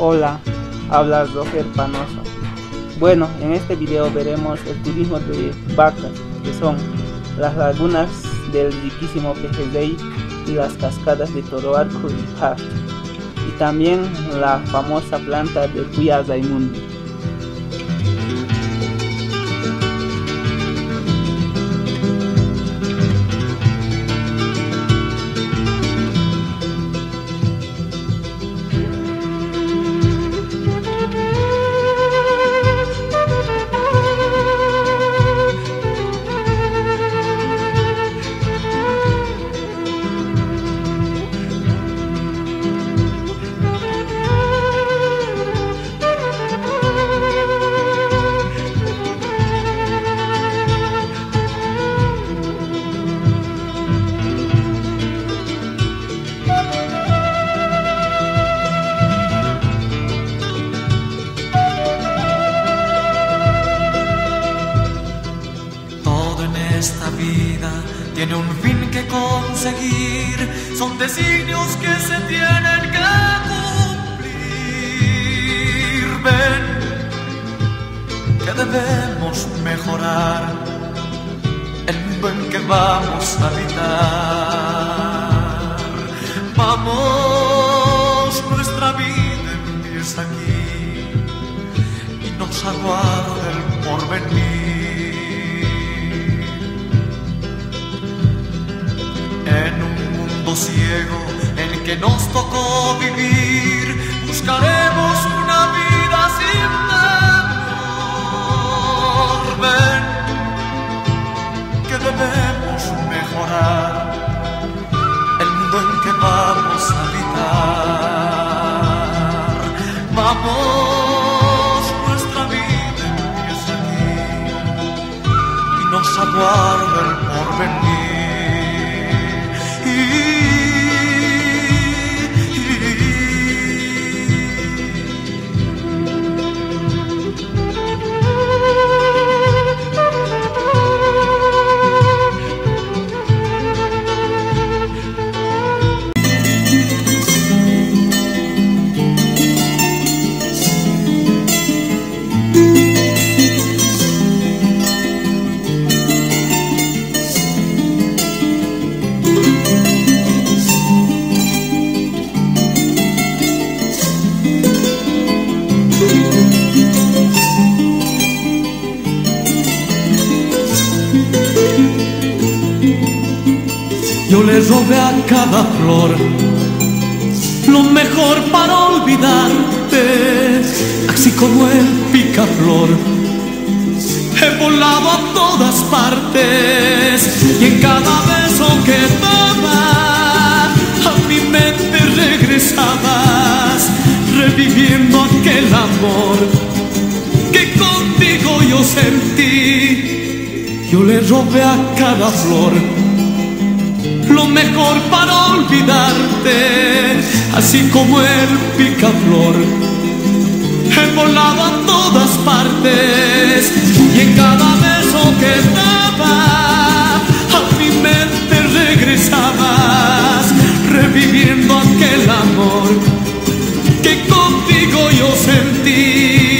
Hola, habla Roger Panoso. Bueno, en este video veremos el turismo de vacas, que son las lagunas del riquísimo Pejezey y las cascadas de Toroarco y y también la famosa planta de Cuya Zaimundo. Esta vida tiene un fin que conseguir, son designios que se tienen que cumplir. Ven, que debemos mejorar el mundo en que vamos a habitar. Vamos, nuestra vida empieza aquí y nos aguarda el porvenir. Que nos tocó vivir, buscaremos una vida sin temor. Que debemos mejorar el mundo en que vamos a habitar. Vamos, nuestra vida empieza aquí y nos aguarda el porvenir. Yo le robé a cada flor lo mejor para olvidarte, así como el picaflor. He volado a todas partes y en cada beso que daba a mi mente regresabas, reviviendo aquel amor que contigo yo sentí. Yo le robé a cada flor lo mejor para olvidarte, así como el picaflor. He volado a todas partes y en cada beso que daba a mi mente regresabas, reviviendo aquel amor que contigo yo sentí